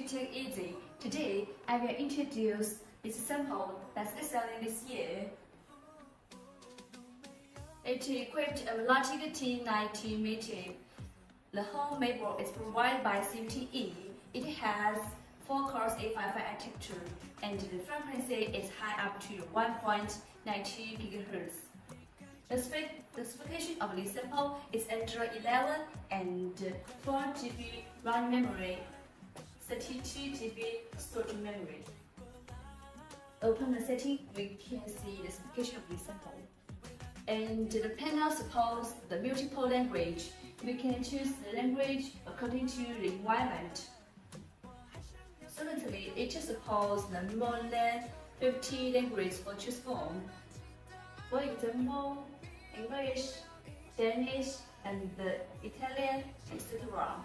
to Tacteasy. Today, I will introduce this sample that's selling this year. It is equipped with Logic T90 meter. The whole mainboard is provided by CVTE. It has 4 cores A55 architecture and the frequency is high up to 1.92 GHz. The, specification of this sample is Android 11 and 4 GB RAM memory, 32 GB storage memory. Open the setting, we can see the specification of this sample. And the panel supports the multiple language. We can choose the language according to the environment. Certainly, it supports the more than 50 languages for choose from. For example, English, Danish, and Italian, etc.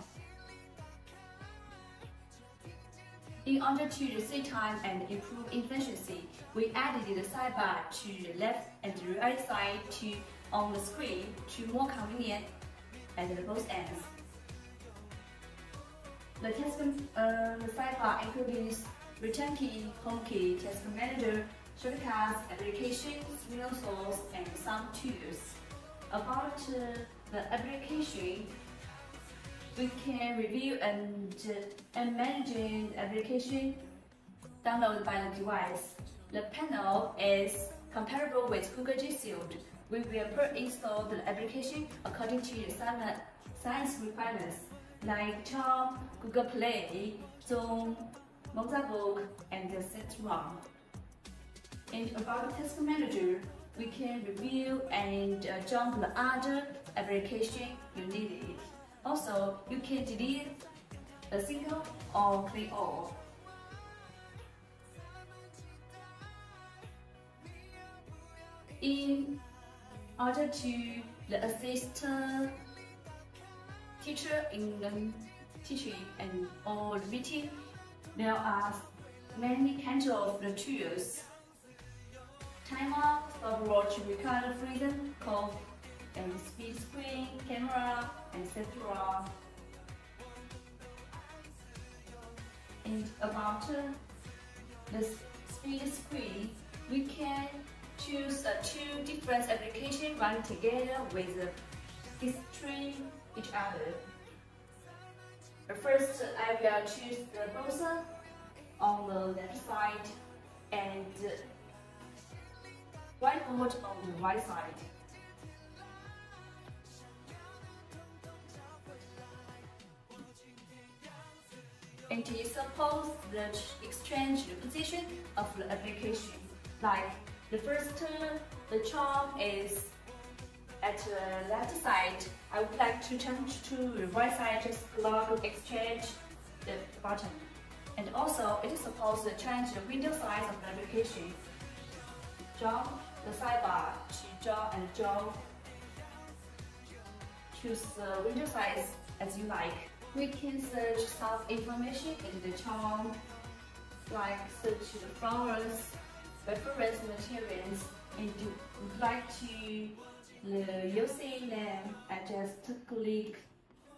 In order to save time and improve efficiency, we added the sidebar to the left and the right side to on the screen to more convenient at both ends. The task uh, the sidebar includes return key, home key, task manager, shortcuts, applications, source, and some tools. About uh, the application, we can review and, and manage application downloaded by the device. The panel is comparable with Google G Suite. We will pre-install the application according to the science requirements like Chrome, Google Play, Zoom, Mozilla and etc. And about Task Manager, we can review and uh, jump the other application you needed. Also, you can delete a single or click all. In order to the assist teacher in the teaching and or the meeting, there are many kinds of the tools timer, stopwatch, recorder freedom, code, and split screen, camera, etc. And about uh, the speed screen, we can choose uh, two different applications run together with uh, history each other. First, I will choose the browser on the left side and whiteboard on the right side. And you suppose that exchange the position of the application. Like the first term, the Chrome is at the left side. I would like to change to the right side, just click exchange the button. And also, it is supposed to change the window size of the application. Jump the sidebar to draw and draw. Choose the window size as you like. We can search some information in the Chrome, like search the flowers, reference materials, and like to the using them, I just click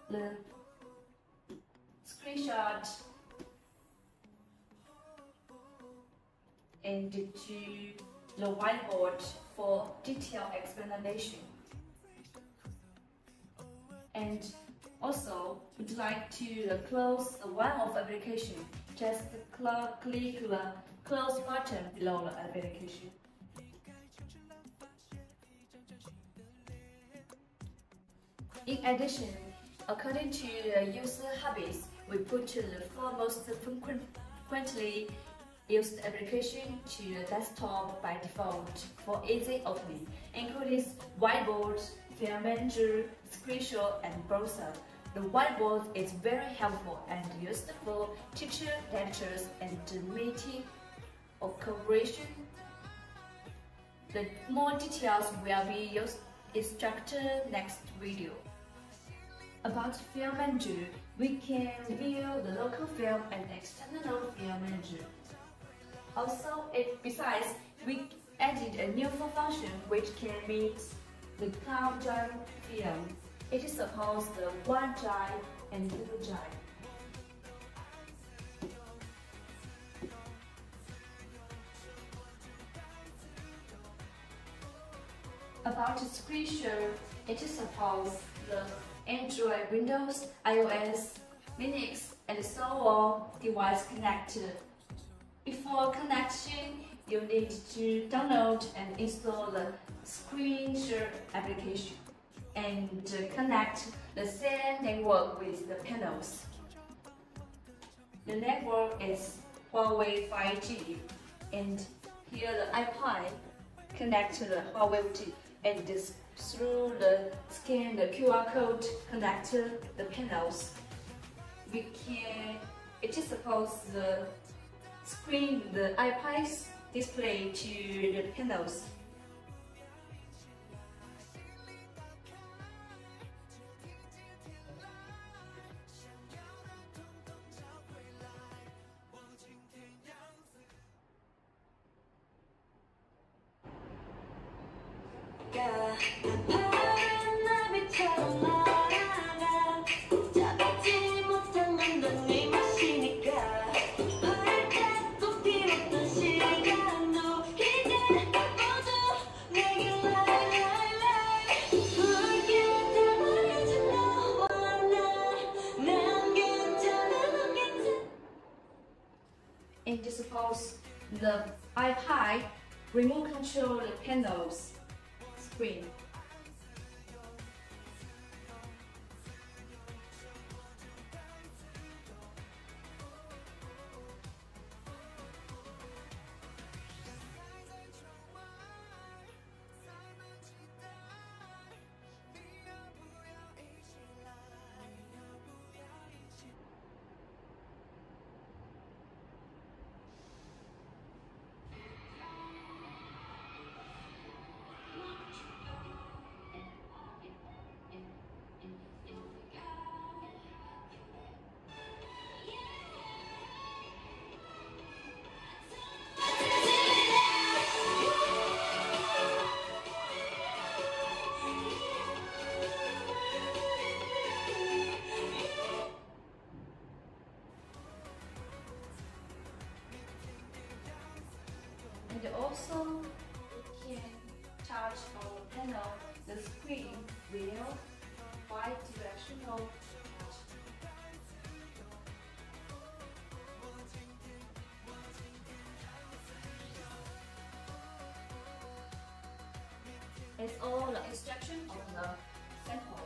the screenshot and to the whiteboard for detailed explanation. And also, would like to uh, close the one of application, just click the uh, close button below the application. In addition, according to the user habits, we put the four most frequently used application to the desktop by default for easy opening, including whiteboard, file manager, screenshot, and browser. The whiteboard is very helpful and used for teacher lectures and meeting or collaboration. The more details will be used instructor next video. About File Manager, we can view the local film and external file manager. Also, it, besides, we added a new function which can meet the cloud drive film. It is supposed OneDrive and two jive. About screenshare, it is supposed the Android, Windows, iOS, Linux, and so on device connected. Before connection, you need to download and install the Screen Share application and connect the same network with the panels. The network is Huawei 5G and here the iPad connect to the Huawei 5G and this through the scan the QR code connect to the panels. We can it is supposed the screen the iPad's display to the panels. And suppose the iPad remote control panels screen. And also you can touch the panel the screen will bi-directional touch. It's all the instruction on the sample.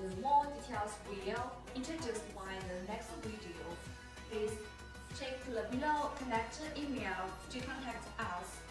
The more details will introduced by the next video. Please the below connected email to contact us.